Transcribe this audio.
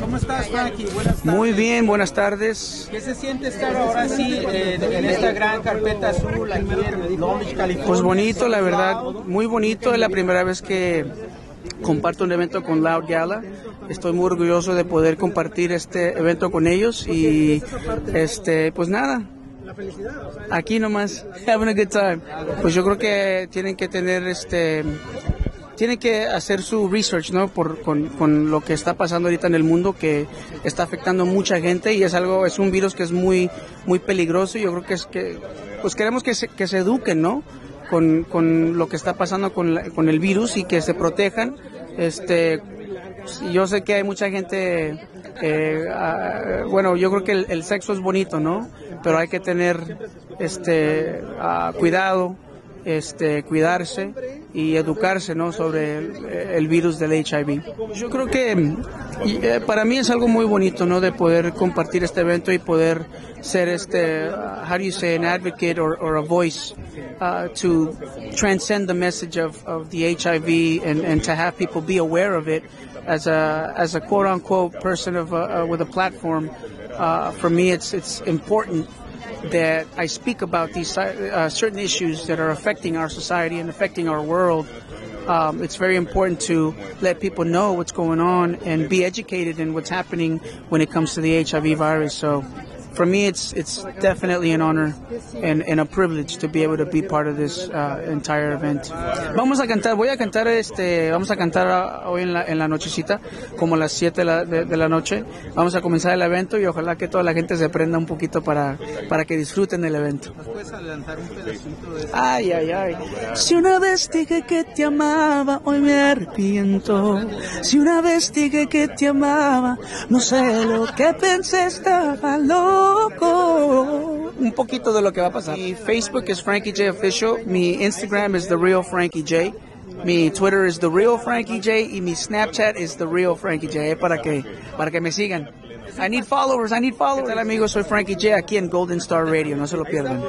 ¿Cómo estás, Frankie? Buenas tardes. Muy bien, buenas tardes. ¿Qué se siente estar ahora sí eh, en esta gran carpeta azul aquí en Long Beach, California? Pues bonito, la verdad, muy bonito. Es la primera vez que comparto un evento con Loud Gala. Estoy muy orgulloso de poder compartir este evento con ellos y este, pues nada. Aquí nomás, having a good time. Pues yo creo que tienen que tener este tienen que hacer su research, ¿no? Por, con, con, lo que está pasando ahorita en el mundo, que está afectando a mucha gente y es algo, es un virus que es muy, muy peligroso. Y yo creo que es que, pues queremos que se, que se eduquen, ¿no? Con, con lo que está pasando con, la, con el virus y que se protejan. Este, yo sé que hay mucha gente, eh, uh, bueno, yo creo que el, sexo es bonito, ¿no? Pero hay que tener, este, cuidado este, cuidarse y educarse ¿no? sobre el, el, virus del HIV. Yo creo que eh, para mí es algo muy bonito ¿no? de poder compartir este evento y poder ser este, uh, how do you say, an advocate or, or a voice uh, to transcend the message of, of the HIV and, and to have people be aware of it as a, as a quote unquote person of a, uh, with a platform. Uh, for me, it's, it's important that I speak about these uh, certain issues that are affecting our society and affecting our world. Um, it's very important to let people know what's going on and be educated in what's happening when it comes to the HIV virus. So for me, it's it's definitely an honor and, and a privilege to be able to be part of this uh, entire event. Vamos a cantar, voy a cantar, este, vamos a cantar hoy en la, en la nochecita, como a las 7 de la, de, de la noche. Vamos a comenzar el evento y ojalá que toda la gente se prenda un poquito para, para que disfruten del evento. ¿Nos puedes adelantar un pedacito de? Ay, ay, ay. Si una vez dije que te amaba, hoy me arrepiento. Si una vez dije que te amaba, no sé lo que pensé, estaba loco. Un poquito de lo que va a pasar. Mi Facebook es Frankie J Official. Mi Instagram es The Real Frankie J. Mi Twitter es The Real Frankie J. Y mi Snapchat es The Real Frankie J. Para que, para que me sigan. I need followers, I need followers. Hola amigos, soy Frankie J aquí en Golden Star Radio. No se lo pierdan.